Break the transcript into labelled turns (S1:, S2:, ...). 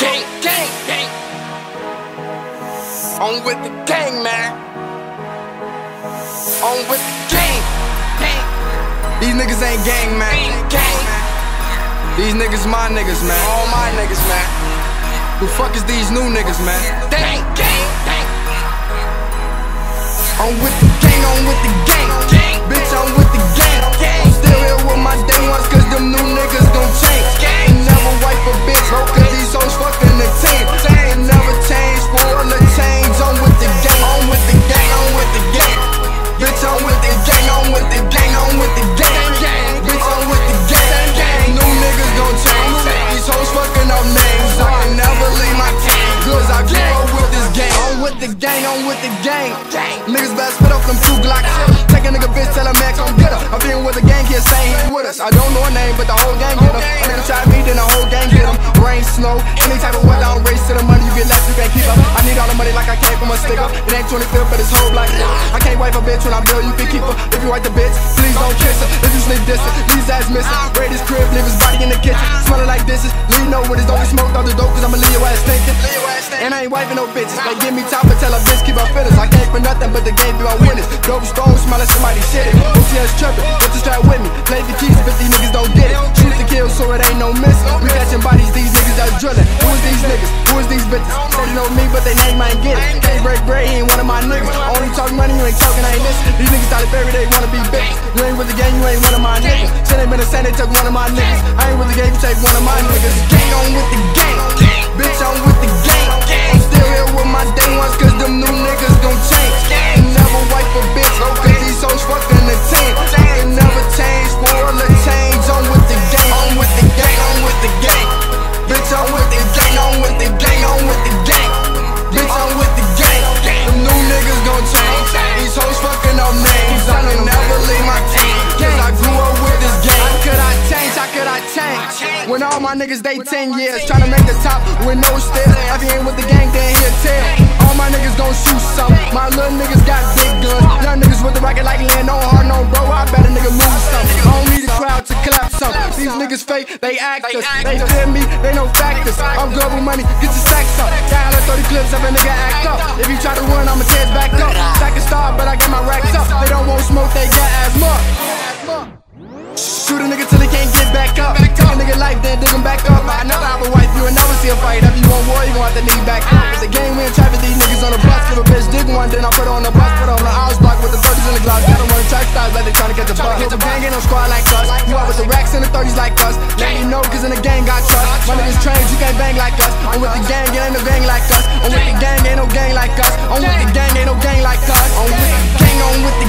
S1: Gang, gang, gang. On with the gang, man. On with the gang. gang.
S2: These niggas ain't gang, man.
S1: Gang.
S2: These niggas my niggas, man.
S1: All my niggas, man.
S2: Who fuck is these new niggas, man?
S1: Gang, gang, gang.
S2: On with the gang, on with the gang.
S1: Gang.
S2: Bitch, I'm with the. Gang. On with the gang. Niggas better spit off them two Glocks. Take a nigga bitch, tell a man come get her. I'm being with the gang here, saying he with us. I don't know a name, but the whole gang get him. A nigga try me, then the whole gang get him. Rain, snow, any type of weather, I'm race to the money. You get left, you can't keep up. I need all the money like I came from a stick up. It ain't 25th, but it's whole block. I can't wipe a bitch when I'm bill, you can keep her. If you wipe the bitch, please don't kiss her. If you And I ain't wiping no bitches. They give me top and tell a bitch keep her feelings. I came for nothing but the game be my winners. Dope stone, like somebody shitting. OTS tripping, get the strap with me. Play the keys, but these niggas don't get it. Shoot the kill, so it ain't no miss. We catching bodies, these niggas that's drilling. Who is these niggas? Who is these bitches? They know me, but they name I ain't get it. Can't break bread, he ain't one of my niggas. Only talk money, you ain't talking, I ain't listen. These niggas thought every day wanna be bitches. You ain't with the game, you ain't one of my niggas. Shit ain't been the same, they took one of my niggas. I ain't with the gang, you take one of my niggas. Gang on change? How could I change? When all my niggas, they 10 years. Tryna make the top with no stairs. If you ain't with the gang, then he'll tell. All my niggas gon' shoot some. My little niggas got big guns. Young niggas with the rocket like land, no hard, no bro. I bet a nigga move some. I don't need a crowd to clap some. These niggas fake, they actors. They feel me, they no factors. I'm good with money, get your stacks up. Got 30 clips of a nigga act up. If you try to run, I'ma tear back up. Stack a star, but I got my racks up. They don't want smoke, they got asthma. Shoot a nigga see a fight. If you want war, you want that knee back. up. It's a game win type of these niggas on the bus. Give a bitch dig one, then I put her on the bus. Put her on the house block with the 30s in the gloves. Got them running track stars like they trying to get the bus. Get the gang ain't no squad like us. You out with the racks in the 30s like us. Let me know, cause in the gang got trust. My niggas trained, you can't bang like us. I'm with the gang, ain't no gang like us. I'm with the gang, ain't no gang like us. I'm with the gang, ain't no gang like us. I'm with the gang, on with the